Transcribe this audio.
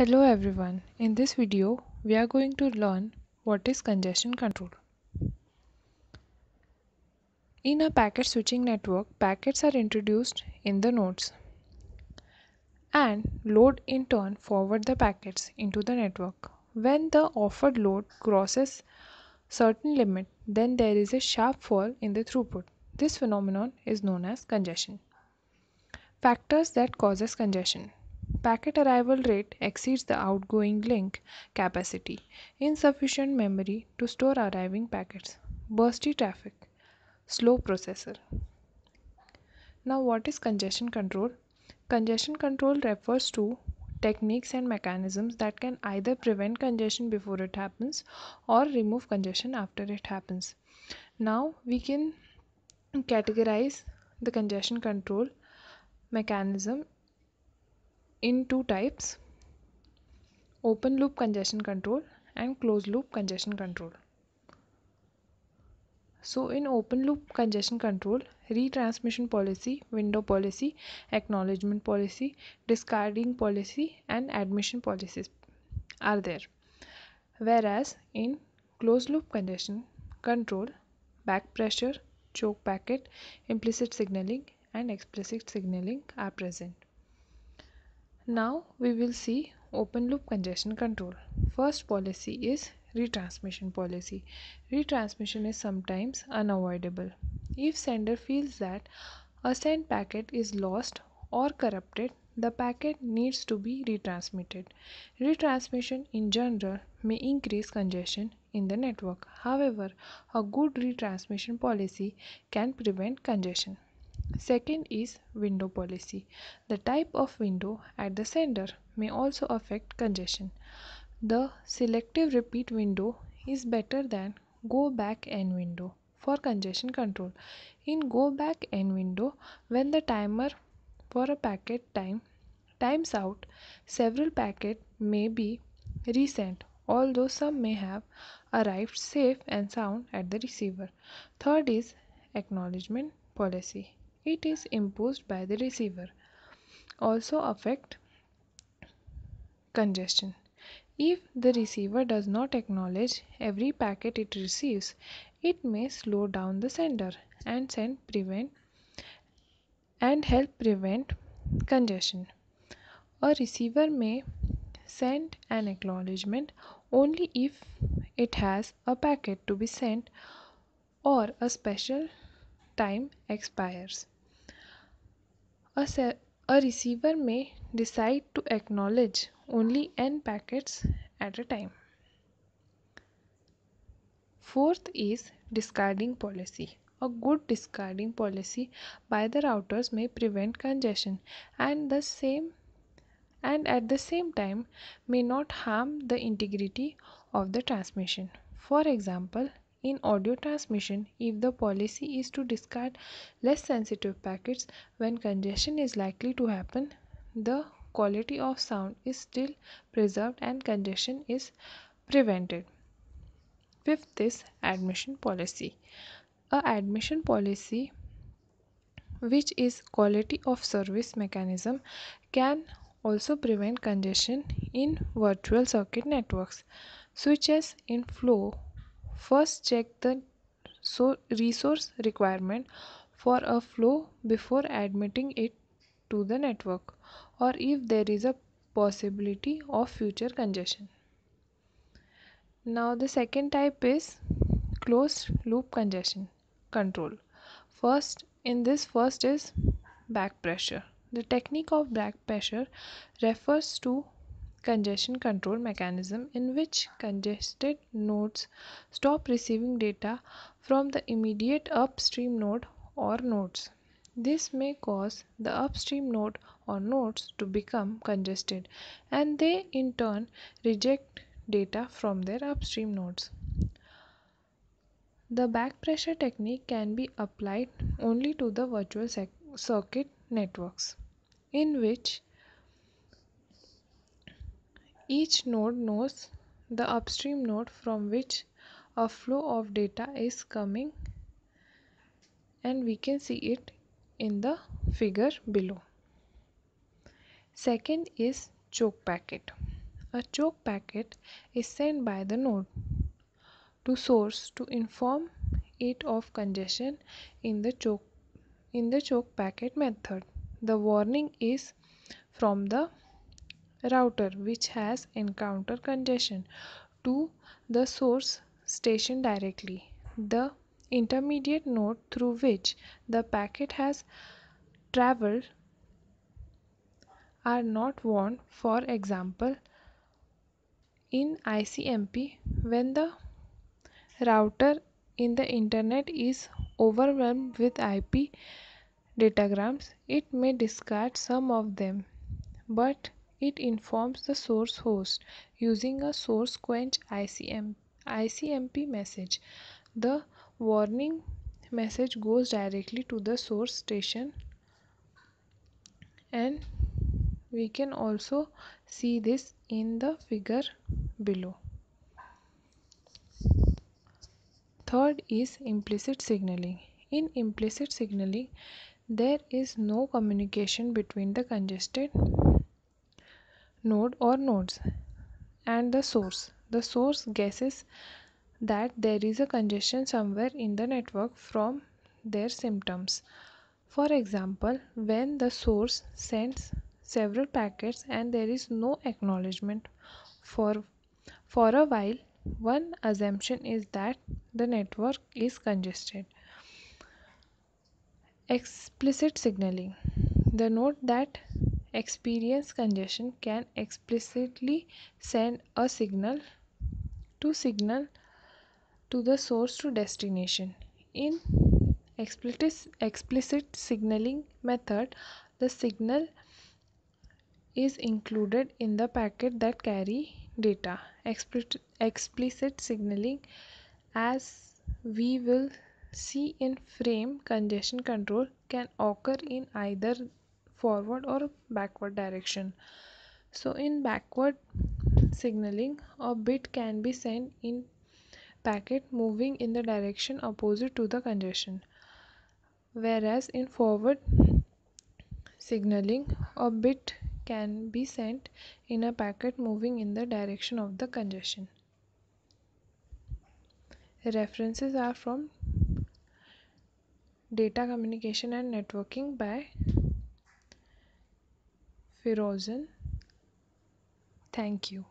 Hello everyone. In this video, we are going to learn what is congestion control. In a packet switching network, packets are introduced in the nodes and load in turn forward the packets into the network. When the offered load crosses certain limit, then there is a sharp fall in the throughput. This phenomenon is known as congestion. Factors that causes congestion Packet arrival rate exceeds the outgoing link capacity. Insufficient memory to store arriving packets. Bursty traffic. Slow processor. Now, what is congestion control? Congestion control refers to techniques and mechanisms that can either prevent congestion before it happens or remove congestion after it happens. Now, we can categorize the congestion control mechanism in two types open loop congestion control and closed loop congestion control. So in open loop congestion control, retransmission policy, window policy, acknowledgement policy, discarding policy and admission policies are there. Whereas in closed loop congestion control, back pressure, choke packet, implicit signaling and explicit signaling are present. Now we will see open loop congestion control. First policy is retransmission policy. Retransmission is sometimes unavoidable. If sender feels that a sent packet is lost or corrupted, the packet needs to be retransmitted. Retransmission in general may increase congestion in the network. However, a good retransmission policy can prevent congestion. Second is window policy. The type of window at the sender may also affect congestion. The selective repeat window is better than go back n window for congestion control. In go back n window, when the timer for a packet time times out, several packets may be resent although some may have arrived safe and sound at the receiver. Third is acknowledgement policy it is imposed by the receiver. Also affect congestion. If the receiver does not acknowledge every packet it receives it may slow down the sender and send prevent and help prevent congestion. A receiver may send an acknowledgement only if it has a packet to be sent or a special time expires. A, a receiver may decide to acknowledge only n packets at a time. Fourth is discarding policy. A good discarding policy by the routers may prevent congestion and the same and at the same time may not harm the integrity of the transmission. For example, in audio transmission, if the policy is to discard less sensitive packets when congestion is likely to happen, the quality of sound is still preserved and congestion is prevented. Fifth is admission policy. A admission policy which is quality of service mechanism can also prevent congestion in virtual circuit networks. Switches in flow First check the so resource requirement for a flow before admitting it to the network or if there is a possibility of future congestion. Now the second type is closed loop congestion control. First in this first is back pressure. The technique of back pressure refers to congestion control mechanism in which congested nodes stop receiving data from the immediate upstream node or nodes. This may cause the upstream node or nodes to become congested and they in turn reject data from their upstream nodes. The back pressure technique can be applied only to the virtual circuit networks in which each node knows the upstream node from which a flow of data is coming and we can see it in the figure below. Second is choke packet. A choke packet is sent by the node to source to inform it of congestion in the choke in the choke packet method. The warning is from the router which has encountered congestion to the source station directly. The intermediate node through which the packet has traveled are not warned. For example, in ICMP, when the router in the internet is overwhelmed with IP datagrams, it may discard some of them, but it informs the source host using a source quench ICM, ICMP message. The warning message goes directly to the source station and we can also see this in the figure below. Third is implicit signaling. In implicit signaling, there is no communication between the congested node or nodes and the source. The source guesses that there is a congestion somewhere in the network from their symptoms. For example, when the source sends several packets and there is no acknowledgement for for a while one assumption is that the network is congested. Explicit signaling. The node that experience congestion can explicitly send a signal to signal to the source to destination. In explicit, explicit signaling method, the signal is included in the packet that carry data. Explicit, explicit signaling as we will see in frame congestion control can occur in either forward or backward direction. So in backward signaling a bit can be sent in packet moving in the direction opposite to the congestion whereas in forward signaling a bit can be sent in a packet moving in the direction of the congestion. References are from Data Communication and Networking by Forouzan. Thank you.